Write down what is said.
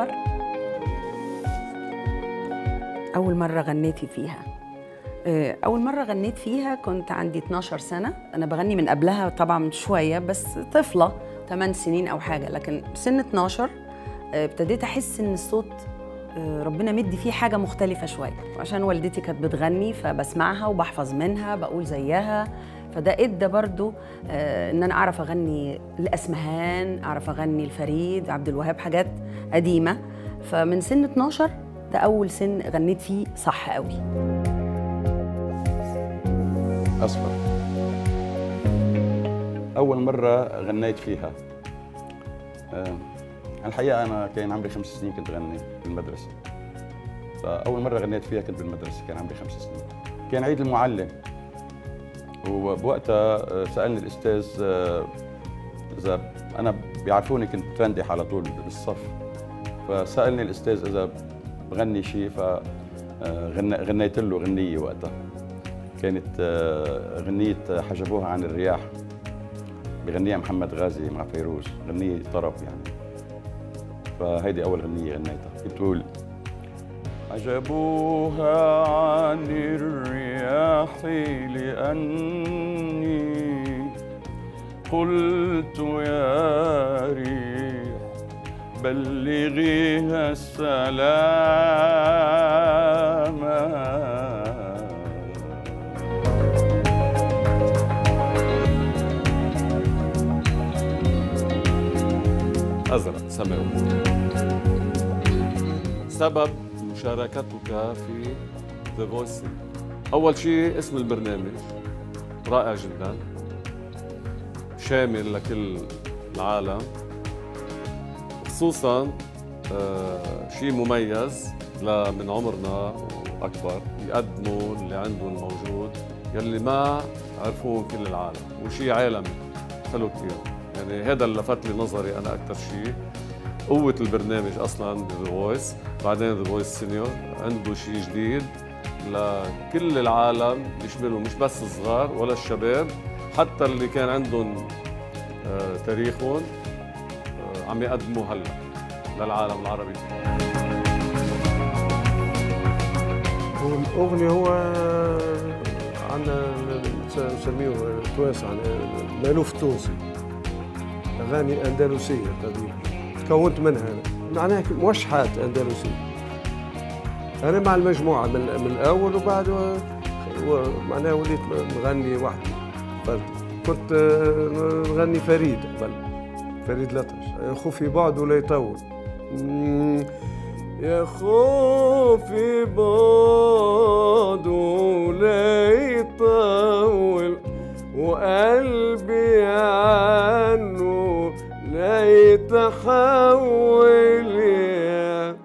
أصفر أول مرة غنيتي فيها. آه، أول مرة غنيت فيها كنت عندي 12 سنة. أنا بغني من قبلها طبعا شوية بس طفلة 8 سنين أو حاجة. لكن سن 12 آه، ابتديت أحس إن الصوت آه، ربنا مدي فيه حاجة مختلفة شوية. عشان والدتي كانت بتغني فبسمعها وبحفظ منها بقول زيها. فده إدى برضو آه، إن أنا أعرف أغني لأسمهان أعرف أغني لفريد عبد الوهاب حاجات قديمة. فمن سن 12 ده أول سن غنيت فيه صح قوي. أصفر أول مرة غنيت فيها. آه، الحقيقة أنا كان عمري خمس سنين كنت غني بالمدرسة فأول مرة غنيت فيها كنت بالمدرسة كان عمري خمس سنين. كان عيد المعلم. وبوقتها آه، سألني الأستاذ آه، إذا أنا بيعرفوني كنت بترندح على طول بالصف. فسألني الأستاذ إذا بغني شيء فغنيت له غنية وقتها. كانت آه، غنية حجبوها عن الرياح. بغنيها محمد غازي مع فيروز غنية طرب يعني. فهيدي أول غنية غنيتها. بتقول عجبوها عن الرياح لأني قلت يا ريح بلغيها السلام. أزرق سماوي سبب مشاركتك في The Voice أول شيء اسم البرنامج. رائع جدا. شامل لكل العالم. خصوصا آه، شيء مميز لمن عمرنا وأكبر. يقدموا اللي عندهم موجود يلي ما عرفوه كل العالم. وشيء عالمي. حلو كثير يعني هذا اللي لفت لي نظري أنا أكثر شيء. قوة البرنامج أصلا ب The Voice بعدين The Voice Senior عنده شيء جديد لكل العالم بيشملوا مش بس الصغار ولا الشباب حتى اللي كان عندهم آه، تاريخهم آه، عم يقدموا هلا للعالم العربي. هو الأغنية هو عندنا نسميه توانسة عن مألوف تونسي أغاني أندلسية قديمة تكونت منها. أنا معناها موشحات أندلسية أنا مع المجموعة من, من الأول وبعد معناها وليت نغني وحدي. كنت نغني فريد قبل. فريد الأطرش خوفي بعد ولا يطول. يا خوفي بعد لا يتحول يا